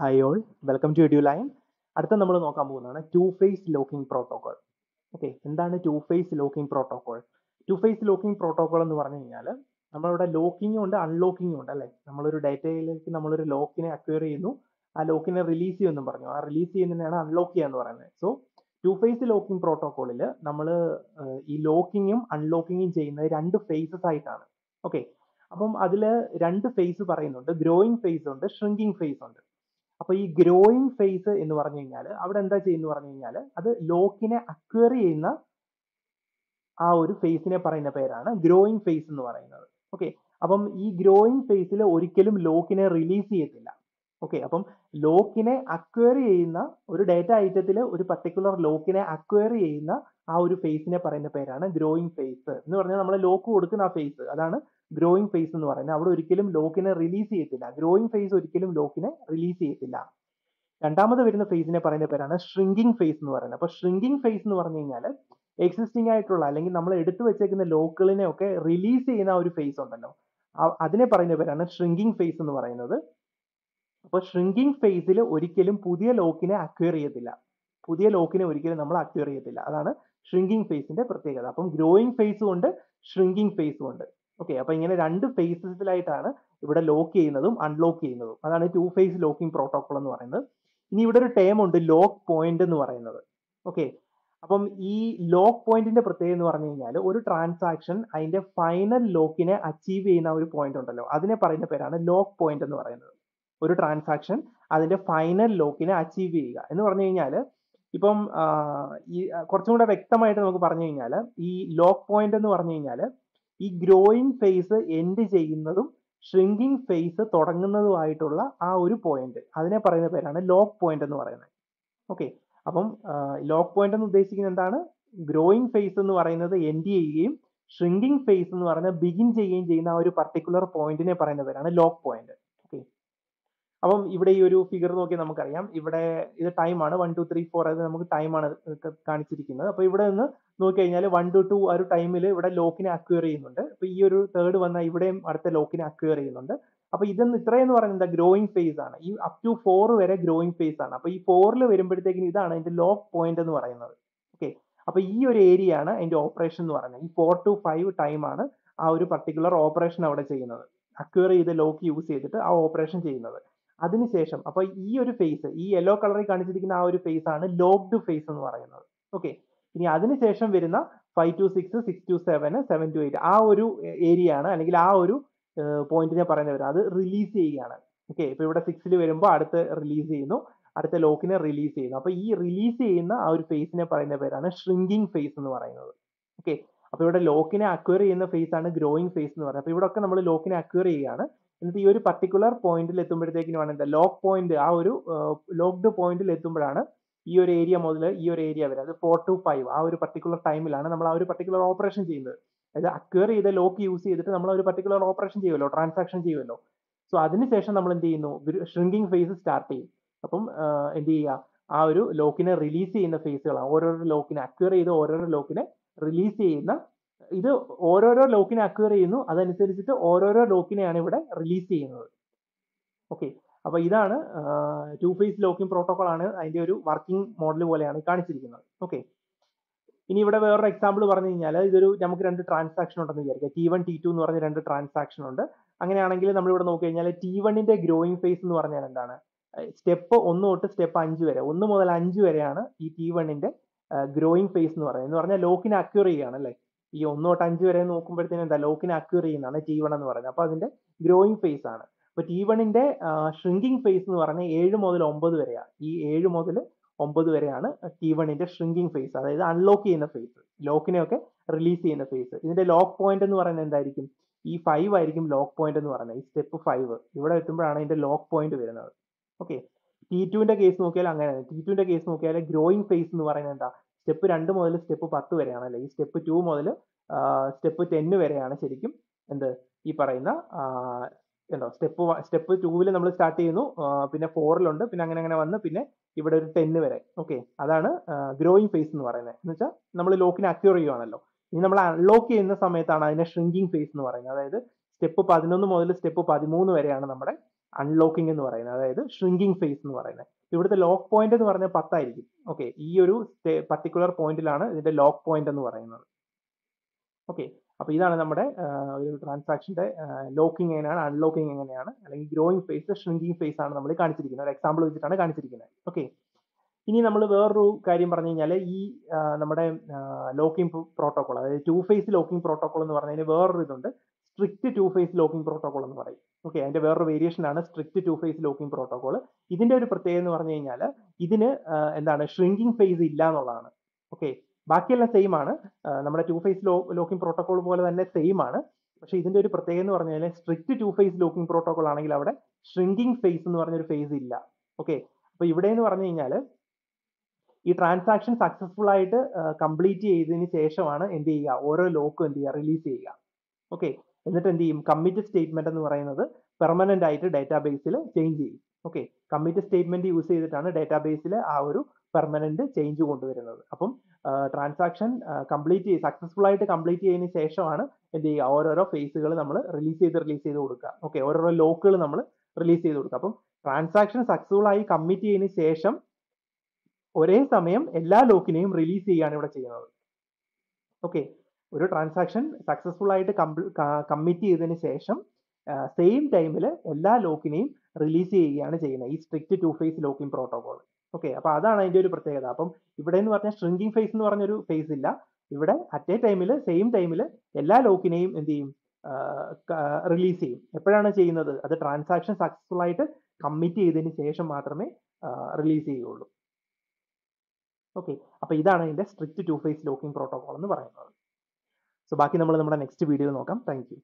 Hi all welcome to Eduline അടുത്ത നമ്മൾ നോക്കാൻ പോകുന്നതാണ് two phase locking protocol okay എന്താണ് two phase locking protocol two phase locking protocol എന്ന് പറഞ്ഞു കഴിഞ്ഞാൽ നമ്മളിവിടെ ലോക്കിംഗും ഉണ്ട് അൺലോക്കിംഗും ഉണ്ട് അല്ലേ? നമ്മളൊരു ഡേറ്റയിലേക്ക് നമ്മളൊരു ലോക്കിനെ അക്വയർ ചെയ്യുന്നു ആ ലോക്കിനെ റിലീസ് ചെയ്യുമെന്നും പറഞ്ഞു. ആ റിലീസ് ചെയ്യുന്നതിനാണ് അൺലോക്ക് ചെയ്യുക എന്ന് പറയുന്നത്. സോ ടു ഫേസ് ലോക്കിംഗ് പ്രോട്ടോകോളിൽ നമ്മൾ ഈ ലോക്കിങ്ങും അൺലോക്കിങ്ങും ചെയ്യുന്നത് രണ്ട് ഫേസസ് ആയിട്ടാണ്. ഓക്കെ അപ്പം അതിൽ രണ്ട് ഫേസ് പറയുന്നുണ്ട്. ഗ്രോയിങ് ഫേസ് ഉണ്ട് ഷ്രിങ്കിങ് ഫേസ് ഉണ്ട്. അപ്പൊ ഈ ഗ്രോയിങ് ഫേസ് എന്ന് പറഞ്ഞു കഴിഞ്ഞാൽ അവിടെ എന്താ ചെയ്യുന്ന പറഞ്ഞു കഴിഞ്ഞാൽ അത് ലോക്കിനെ അക്വയർ ചെയ്യുന്ന ആ ഒരു ഫേസിനെ പറയുന്ന പേരാണ് ഗ്രോയിങ് ഫേസ് എന്ന് പറയുന്നത്. ഓക്കെ അപ്പം ഈ ഗ്രോയിങ് ഫേസിൽ ഒരിക്കലും ലോക്കിനെ റിലീസ് ചെയ്യത്തില്ല. ഓക്കെ അപ്പം ലോക്കിനെ അക്വയർ ചെയ്യുന്ന ഒരു ഡേറ്റ ഐറ്റത്തിൽ ഒരു പർട്ടിക്കുലർ ലോക്കിനെ അക്വയർ ചെയ്യുന്ന ആ ഒരു ഫേസിനെ പറയുന്ന പേരാണ് ഗ്രോയിങ് ഫേസ് എന്ന് പറഞ്ഞാൽ നമ്മൾ ലോക്ക് കൊടുക്കുന്ന ആ ഫേസ് അതാണ് ഗ്രോയിങ് ഫേസ് എന്ന് പറയുന്നത്. അവിടെ ഒരിക്കലും ലോക്കിനെ റിലീസ് ചെയ്യത്തില്ല. ഗ്രോയിങ് ഫേസ് ഒരിക്കലും ലോക്കിനെ റിലീസ് ചെയ്യത്തില്ല. രണ്ടാമത് വരുന്ന ഫേസിനെ പറയുന്ന പേരാണ് ഷ്രിങ്കിങ് ഫേസ് എന്ന് പറയുന്നത്. അപ്പോൾ ഷ്രിങ്കിങ് ഫേസ് എന്ന് പറഞ്ഞു കഴിഞ്ഞാൽ എക്സിസ്റ്റിംഗ് ആയിട്ടുള്ള അല്ലെങ്കിൽ നമ്മൾ എടുത്തു വെച്ചേക്കുന്ന ലോക്കുകളിനെ ഒക്കെ റിലീസ് ചെയ്യുന്ന ഒരു ഫേസ് ഉണ്ടല്ലോ. അതിനെ പറയുന്ന പേരാണ് ഷ്രിങ്കിങ് ഫേസ് എന്ന് പറയുന്നത്. അപ്പോൾ ഷ്രിങ്കിങ് ഫേസിൽ ഒരിക്കലും പുതിയ ലോക്കിനെ അക്വയർ ചെയ്യത്തില്ല. പുതിയ ലോക്കിനെ ഒരിക്കലും നമ്മൾ അക്വയർ ചെയ്യത്തില്ല. അതാണ് ഷ്രിങ്കിങ് ഫേസിന്റെ പ്രത്യേകത. അപ്പം ഗ്രോയിങ് ഫേസും ഉണ്ട് ഷ്രിങ്കിങ് ഫേസും ഉണ്ട് ഓക്കെ അപ്പൊ ഇങ്ങനെ രണ്ട് ഫേസസിലായിട്ടാണ് ഇവിടെ ലോക്ക് ചെയ്യുന്നതും അൺലോക്ക് ചെയ്യുന്നതും. അതാണ് ടു ഫേസ് ലോക്കിംഗ് പ്രോട്ടോകോൾ എന്ന് പറയുന്നത്. ഇനി ഇവിടെ ഒരു ടേം ഉണ്ട് ലോക്ക് പോയിന്റ് എന്ന് പറയുന്നത്. ഓക്കെ അപ്പം ഈ ലോക്ക് പോയിന്റിന്റെ പ്രത്യേകത എന്ന് പറഞ്ഞു കഴിഞ്ഞാൽ ഒരു ട്രാൻസാക്ഷൻ അതിന്റെ ഫൈനൽ ലോക്കിനെ അച്ചീവ് ചെയ്യുന്ന ഒരു പോയിന്റ് ഉണ്ടല്ലോ. അതിനെ പറയുന്ന പേരാണ് ലോക്ക് പോയിന്റ് എന്ന് പറയുന്നത്. ഒരു ട്രാൻസാക്ഷൻ അതിന്റെ ഫൈനൽ ലോക്കിനെ അച്ചീവ് ചെയ്യുക. എന്ന് പറഞ്ഞു കഴിഞ്ഞാൽ ഇപ്പം ഈ കുറച്ചും കൂടെ വ്യക്തമായിട്ട് നമുക്ക് പറഞ്ഞു കഴിഞ്ഞാൽ ഈ ലോക്ക് പോയിന്റ് എന്ന് പറഞ്ഞു കഴിഞ്ഞാൽ ഈ ഗ്രോയിങ് ഫേസ് എൻഡ് ചെയ്യുന്നതും ഷ്രിങ്കിങ് ഫേസ് തുടങ്ങുന്നതുമായിട്ടുള്ള ആ ഒരു പോയിന്റ് അതിനെ പറയുന്ന പേരാണ് ലോക്ക് പോയിന്റ് എന്ന് പറയുന്നത്. ഓക്കെ അപ്പം ലോക്ക് പോയിന്റ് എന്ന് ഉദ്ദേശിക്കുന്നത് എന്താണ്? ഗ്രോയിങ് ഫേസ് എന്ന് പറയുന്നത് എൻഡ് ചെയ്യുകയും ഷ്രിങ്കിങ് ഫേസ് എന്ന് പറയുന്നത് ബിഗിൻ ചെയ്യുകയും ചെയ്യുന്ന ആ ഒരു പർട്ടിക്കുലർ പോയിന്റിനെ പറയുന്ന പേരാണ് ലോക്ക് പോയിന്റ് അപ്പം ഇവിടെ ഈ ഒരു ഫിഗർ നോക്കി നമുക്കറിയാം. ഇവിടെ ഇത് ടൈമാണ് വൺ ടു ത്രീ ഫോർ അത് നമുക്ക് ടൈമാണ് കാണിച്ചിരിക്കുന്നത്. അപ്പൊ ഇവിടെ നിന്ന് നോക്കി കഴിഞ്ഞാൽ വൺ ടു ടു ആ ഒരു ടൈമിൽ ഇവിടെ ലോക്കിനെ അക്വയർ ചെയ്യുന്നുണ്ട്. അപ്പൊ ഈ ഒരു തേർഡ് വന്ന ഇവിടെയും അടുത്ത ലോക്കിനെ അക്വയർ ചെയ്യുന്നുണ്ട്. അപ്പൊ ഇതെന്ന് ഇത്രയെന്ന് പറയുന്നത് ഗ്രോയിങ് ഫേസ് ആണ്. ഈ അപ് ടു ഫോർ വരെ ഗ്രോയിങ് ഫേസ് ആണ്. അപ്പൊ ഈ ഫോറിൽ വരുമ്പോഴത്തേക്കും ഇതാണ് അതിന്റെ ലോക്ക് പോയിന്റ് എന്ന് പറയുന്നത്. ഓക്കെ അപ്പൊ ഈ ഒരു ഏരിയ ആണ് അതിന്റെ ഓപ്പറേഷൻ എന്ന് പറയുന്നത്. ഈ ഫോർ ടു ഫൈവ് ടൈം ആണ് ആ ഒരു പർട്ടിക്കുലർ ഓപ്പറേഷൻ അവിടെ ചെയ്യുന്നത്. അക്വയർ ചെയ്ത് ലോക്ക് യൂസ് ചെയ്തിട്ട് ആ ഓപ്പറേഷൻ ചെയ്യുന്നത്. അതിനുശേഷം അപ്പൊ ഈ ഒരു ഫേസ് ഈ യെല്ലോ കളറിൽ കാണിച്ചിരിക്കുന്ന ആ ഒരു ഫേസ് ആണ് ലോക്ക്ഡ് ഫേസ് എന്ന് പറയുന്നത്. ഓക്കെ ഇനി അതിനുശേഷം വരുന്ന five to six six to seven seven to eight ആ ഒരു ഏരിയ ആണ് അല്ലെങ്കിൽ ആ ഒരു പോയിന്റിനെ വരുന്നത് അത് റിലീസ് ചെയ്യുകയാണ്. ഓക്കെ ഇപ്പൊ ഇവിടെ സിക്സിൽ വരുമ്പോൾ അടുത്ത് റിലീസ് ചെയ്യുന്നു. അടുത്ത ലോക്കിനെ റിലീസ് ചെയ്യുന്നു. അപ്പൊ ഈ റിലീസ് ചെയ്യുന്ന ആ ഒരു ഫേസിനെ പറയുന്ന പേരാണ് ഷ്രിങ്കിങ് ഫേസ് എന്ന് പറയുന്നത്. ഓക്കെ അപ്പൊ ഇവിടെ ലോക്കിനെ അക്വയർ ചെയ്യുന്ന ഫേസ് ആണ് ഗ്രോയിങ് ഫേസ് എന്ന് പറയുന്നത്. അപ്പൊ ഇവിടെ ഒക്കെ നമ്മൾ ലോക്കിനെ അക്വയർ ചെയ്യുകയാണ്. എന്നിട്ട് ഈ ഒരു പർട്ടിക്കുലർ പോയിന്റിൽ എത്തുമ്പോഴത്തേക്കിനുമാണ് എന്താ ലോക്ക് പോയിന്റ് ആ ഒരു ലോക്ക്ഡ് പോയിന്റിൽ എത്തുമ്പോഴാണ് ഈ ഒരു ഏരിയ മുതൽ ഈ ഒരു ഏരിയ വരെ അത് ഫോർ ടു ഫൈവ് ആ ഒരു പർട്ടിക്കുലർ ടൈമിലാണ് നമ്മൾ ആ ഒരു പർട്ടിക്കുലർ ഓപ്പറേഷൻ ചെയ്യുന്നത്. അതായത് അക്വയർ ചെയ്ത ലോക്ക് യൂസ് ചെയ്തിട്ട് നമ്മൾ ഒരു പർട്ടിക്കുലർ ഓപ്പറേഷൻ ചെയ്യുമല്ലോ ട്രാൻസാക്ഷൻ ചെയ്യുമല്ലോ. സോ അതിനുശേഷം നമ്മൾ എന്ത് ചെയ്യുന്നു? ഷ്രിങ്കിങ് ഫേസ് സ്റ്റാർട്ട് ചെയ്യും. അപ്പം എന്ത് ചെയ്യുക? ആ ഒരു ലോക്കിനെ റിലീസ് ചെയ്യുന്ന ഫേസുകളാണ് ഓരോരോ ലോക്കിനെ അക്വയർ ചെയ്ത് ഓരോരോ ലോക്കിനെ റിലീസ് ചെയ്യുന്ന ഇത് ഓരോരോ ലോക്കിനെ അക്വയർ ചെയ്യുന്നു. അതനുസരിച്ചിട്ട് ഓരോരോ ലോക്കിനെയാണ് ഇവിടെ റിലീസ് ചെയ്യുന്നത്. ഓക്കെ അപ്പോൾ ഇതാണ് ടു ഫേസ് ലോക്കിംഗ് പ്രോട്ടോകോൾ ആണ് അതിന്റെ ഒരു വർക്കിംഗ് മോഡൽ പോലെയാണ് കാണിച്ചിരിക്കുന്നത്. ഓക്കെ ഇനി ഇവിടെ വേറൊരു എക്സാമ്പിൾ പറഞ്ഞു കഴിഞ്ഞാൽ ഇതൊരു നമുക്ക് രണ്ട് ട്രാൻസാക്ഷൻ ഉണ്ടെന്ന് വിചാരിക്കുക ടി വൺ ടി ടു എന്ന് പറഞ്ഞ രണ്ട് ട്രാൻസാക്ഷൻ ഉണ്ട്. അങ്ങനെയാണെങ്കിൽ നമ്മൾ ഇവിടെ നോക്കി കഴിഞ്ഞാൽ ടി വണ്ണിന്റെ ഗ്രോയിങ് ഫേസ് എന്ന് പറഞ്ഞാൽ എന്താണ്? സ്റ്റെപ്പ് ഒന്ന് തൊട്ട് സ്റ്റെപ്പ് അഞ്ച് വരെ ഒന്ന് മുതൽ അഞ്ച് വരെയാണ് ഈ ടി വണ്ണിന്റെ ഗ്രോയിങ് ഫേസ് എന്ന് പറയുന്നത്. എന്ന് പറഞ്ഞാൽ ലോക്കിനെ അക്യൂർ ചെയ്യുകയാണ് അല്ലേ ഈ ഒന്ന് തൊട്ട് അഞ്ച് വരെ നോക്കുമ്പോഴത്തേനും എന്താ ലോക്കിനെ അക്യൂർ ചെയ്യുന്നതാണ് ടി വൺ എന്ന് പറയുന്നത്. അപ്പൊ അതിന്റെ ഗ്രോയിങ് ഫേസ് ആണ്. അപ്പൊ ടി വണ്ണിന്റെ ഷ്രിങ്കിങ് ഫേസ് എന്ന് പറഞ്ഞാൽ ഏഴ് മുതൽ ഒമ്പത് വരെയാണ്. ഈ ഏഴ് മുതൽ ഒമ്പത് വരെയാണ് ടി വണ്ണിന്റെ ഷ്രിങ്കിങ് ഫേസ് അതായത് അൺലോക്ക് ചെയ്യുന്ന ഫേസ് ലോക്കിനെ ഒക്കെ റിലീസ് ചെയ്യുന്ന ഫേസ് ഇതിന്റെ ലോക്ക് പോയിന്റ് എന്ന് പറയുന്നത് എന്തായിരിക്കും? ഈ ഫൈവ് ആയിരിക്കും ലോക്ക് പോയിന്റ് എന്ന് പറയുന്നത്. ഈ സ്റ്റെപ്പ് ഫൈവ് ഇവിടെ എത്തുമ്പോഴാണ് ഇതിന്റെ ലോക്ക് പോയിന്റ് വരുന്നത്. ഓക്കെ ടി ടുവിന്റെ കേസ് നോക്കിയാൽ അങ്ങനെയാണ്. ടി ടുവിന്റെ കേസ് നോക്കിയാൽ ഗ്രോയിങ് ഫേസ് എന്ന് പറയുന്നത് എന്താ? സ്റ്റെപ്പ് രണ്ട് മുതൽ സ്റ്റെപ്പ് പത്ത് വരെയാണ് അല്ലെ ഈ സ്റ്റെപ്പ് ടു മുതൽ സ്റ്റെപ്പ് ടെന്ന് വരെയാണ് ശരിക്കും എന്ത് ഈ പറയുന്ന എന്തോ സ്റ്റെപ്പ് സ്റ്റെപ്പ് ടൂവിൽ നമ്മൾ സ്റ്റാർട്ട് ചെയ്യുന്നു പിന്നെ ഫോറിലുണ്ട് പിന്നെ അങ്ങനെ അങ്ങനെ വന്ന് പിന്നെ ഇവിടെ ഒരു ടെന്ന് വരെ. ഓക്കെ. അതാണ് ഗ്രോയിങ് ഫേസ് എന്ന് പറയുന്നത്. എന്ന് വെച്ചാൽ നമ്മൾ ലോക്കിനെ അക്യൂർ ചെയ്യുവാണല്ലോ. ഇനി നമ്മൾ അൺലോക്ക് ചെയ്യുന്ന സമയത്താണ് അതിനെ ഷ്രിങ്കിങ് ഫേസ് എന്ന് പറയുന്നത്. അതായത് സ്റ്റെപ്പ് പതിനൊന്ന് മുതൽ സ്റ്റെപ്പ് പതിമൂന്ന് വരെയാണ് നമ്മുടെ അൺലോക്കിംഗ് എന്ന് പറയുന്നത്. അതായത് ഷ്രിങ്കിങ് ഫേസ് എന്ന് പറയുന്നത്. ഇവിടുത്തെ ലോക്ക് പോയിന്റ് എന്ന് പറഞ്ഞാൽ പത്തായിരിക്കും. ഓക്കെ ഈ ഒരു പർട്ടിക്കുലർ പോയിന്റിലാണ് ഇതിന്റെ ലോക്ക് പോയിന്റ് എന്ന് പറയുന്നത്. ഓക്കെ അപ്പൊ ഇതാണ് നമ്മുടെ ഒരു ട്രാൻസാക്ഷന്റെ ലോക്കിംഗ് എങ്ങനെയാണ് അൺലോക്കിംഗ് എങ്ങനെയാണ് അല്ലെങ്കിൽ ഗ്രോയിങ് ഫേസ് ഷ്രിങ്കിങ് ഫേസ് ആണ് നമ്മൾ കാണിച്ചിരിക്കുന്നത്. ഒരു എക്സാമ്പിൾ വെച്ചിട്ടാണ് കാണിച്ചിരിക്കുന്നത്. ഓക്കെ ഇനി നമ്മൾ വേറൊരു കാര്യം പറഞ്ഞു കഴിഞ്ഞാൽ ഈ നമ്മുടെ ലോക്കിംഗ് പ്രോട്ടോകോൾ അതായത് ടു ഫേസ് ലോക്കിംഗ് പ്രോട്ടോകോൾ എന്ന് പറഞ്ഞതിന് വേറൊരു ഇതുണ്ട്. Strict two phase locking protocol എന്ന് പറയും. ഓക്കെ അതിന്റെ വേറൊരു വേരിയേഷൻ ആണ് strict two phase locking protocol ഇതിന്റെ ഒരു പ്രത്യേകത എന്ന് പറഞ്ഞു കഴിഞ്ഞാൽ ഇതിന് എന്താണ് ഷ്രിങ്കിങ് ഫേസ് ഇല്ല എന്നുള്ളതാണ്. ഓക്കെ ബാക്കിയെല്ലാം സെയിം ആണ്. നമ്മുടെ two phase lo locking protocol പോലെ തന്നെ സെയിം ആണ്. പക്ഷെ ഇതിന്റെ ഒരു പ്രത്യേകത എന്ന് പറഞ്ഞു കഴിഞ്ഞാൽ strict two phase locking protocol ആണെങ്കിൽ അവിടെ ഷ്രിങ്കിങ് ഫേസ് എന്ന് പറഞ്ഞൊരു ഫേസ് ഇല്ല. ഓക്കെ അപ്പൊ ഇവിടെ എന്ന് പറഞ്ഞു കഴിഞ്ഞാൽ ഈ ട്രാൻസാക്ഷൻ സക്സസ്ഫുൾ ആയിട്ട് കംപ്ലീറ്റ് ചെയ്തതിന് ശേഷമാണ് എന്ത് ചെയ്യുക? ഓരോ ലോക്കും എന്ത് ചെയ്യുക? റിലീസ് ചെയ്യുക. ഓക്കെ എന്നിട്ട് എന്ത് ചെയ്യും കമ്മിറ്റ് സ്റ്റേറ്റ്മെന്റ് എന്ന് പറയുന്നത് പെർമനന്റ് ആയിട്ട് ഡാറ്റാബേസിൽ ചേഞ്ച് ചെയ്യും. ഓക്കെ കമ്മിറ്റ് സ്റ്റേറ്റ്മെന്റ് യൂസ് ചെയ്തിട്ടാണ് ഡാറ്റാബേസിൽ ആ ഒരു പെർമനന്റ് ചേഞ്ച് കൊണ്ടുവരുന്നത്. അപ്പം ട്രാൻസാക്ഷൻ കംപ്ലീറ്റ് ചെയ്ത് സക്സസ്ഫുൾ ആയിട്ട് കംപ്ലീറ്റ് ചെയ്തതിന് ശേഷമാണ് എന്ത് ചെയ്യുക ഓരോരോ ഫേസുകൾ നമ്മൾ റിലീസ് ചെയ്ത് റിലീസ് ചെയ്ത് കൊടുക്കുക. ഓക്കെ ഓരോരോ ലോക്കുകൾ നമ്മൾ റിലീസ് ചെയ്ത് കൊടുക്കുക. അപ്പം ട്രാൻസാക്ഷൻ സക്സസ്ഫുൾ ആയി കമ്മിറ്റ് ചെയ്തതിന് ശേഷം ഒരേ സമയം എല്ലാ ലോക്കിനെയും റിലീസ് ചെയ്യുകയാണ് ഇവിടെ ചെയ്യുന്നത്. ഓക്കെ ഒരു ട്രാൻസാക്ഷൻ സക്സസ്ഫുൾ ആയിട്ട് കമ്മിറ്റ് ചെയ്തതിന് ശേഷം സെയിം ടൈമിൽ എല്ലാ ലോക്കിനെയും റിലീസ് ചെയ്യുകയാണ് ചെയ്യുന്നത്. ഈ strict two phase locking protocol okay അപ്പോൾ അതാണ് അതിന്റെ ഒരു പ്രത്യേകത. അപ്പം ഇവിടെ എന്ന് പറഞ്ഞാൽ ഷ്രിങ്കിങ് ഫേസ് എന്ന് പറഞ്ഞൊരു ഫേസ് ഇല്ല. ഇവിടെ അറ്റ് എ ടൈമിൽ സെയിം ടൈമിൽ എല്ലാ ലോക്കിനെയും എന്ത് ചെയ്യും? റിലീസ് ചെയ്യും. എപ്പോഴാണ് ചെയ്യുന്നത്? അത് ട്രാൻസാക്ഷൻ സക്സസ്ഫുൾ ആയിട്ട് കമ്മിറ്റ് ചെയ്തതിന് ശേഷം മാത്രമേ റിലീസ് ചെയ്യുകയുള്ളൂ. ഓക്കെ അപ്പോൾ ഇതാണ് അതിന്റെ strict two phase locking protocol എന്ന് പറയുന്നത്. സോ ബാക്കി നമ്മൾ നമ്മുടെ നെക്സ്റ്റ് വീഡിയോയിൽ നോക്കാം. താങ്ക്